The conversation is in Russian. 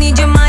need your money.